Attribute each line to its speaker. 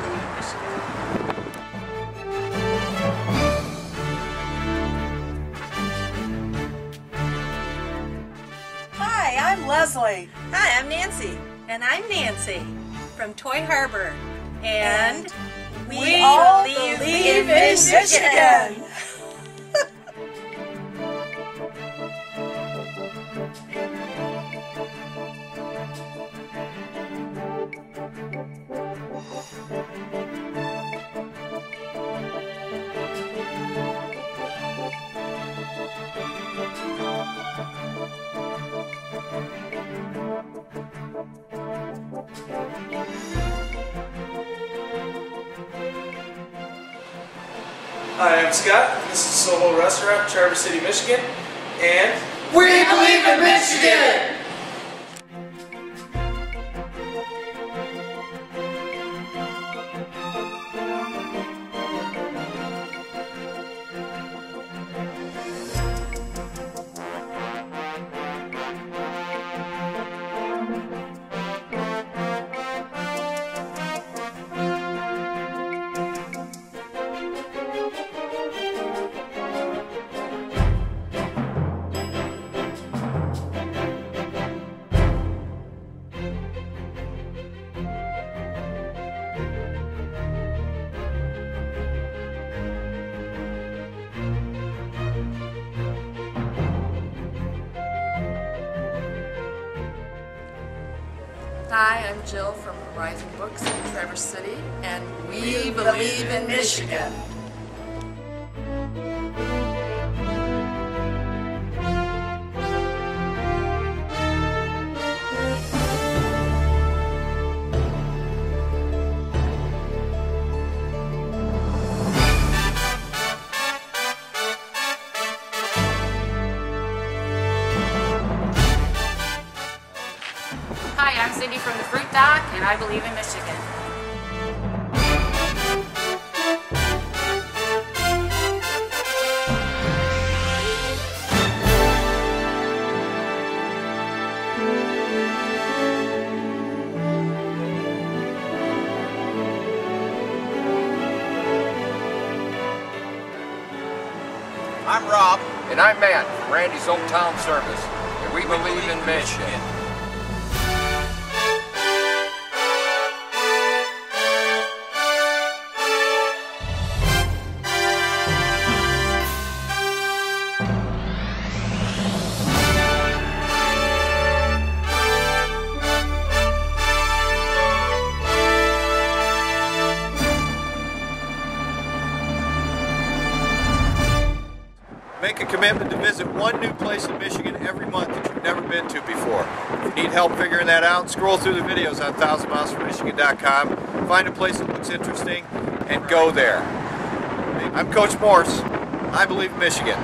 Speaker 1: believe. Hi, I'm Leslie.
Speaker 2: Hi, I'm Nancy.
Speaker 1: And I'm Nancy.
Speaker 2: From Toy Harbor. And,
Speaker 1: we, all believe, in Michigan.
Speaker 3: Hi, I'm Scott. This is Soho Restaurant, Traverse City, Michigan. And
Speaker 4: We believe in Michigan!
Speaker 5: Hi, I'm Jill from Horizon Books in Traverse City, and we, believe in Michigan.
Speaker 6: Hi, I'm Cindy from the Fruit Dock, and I believe in Michigan.
Speaker 7: I'm Rob. And I'm Matt from Randy's Town Service. And we believe in Michigan.
Speaker 8: Make a commitment to visit one new place in Michigan every month that you've never been to before. If you need help figuring that out, scroll through the videos on 1000milesformichigan.com, find a place that looks interesting, and go there. I'm Coach Morse. I believe in Michigan.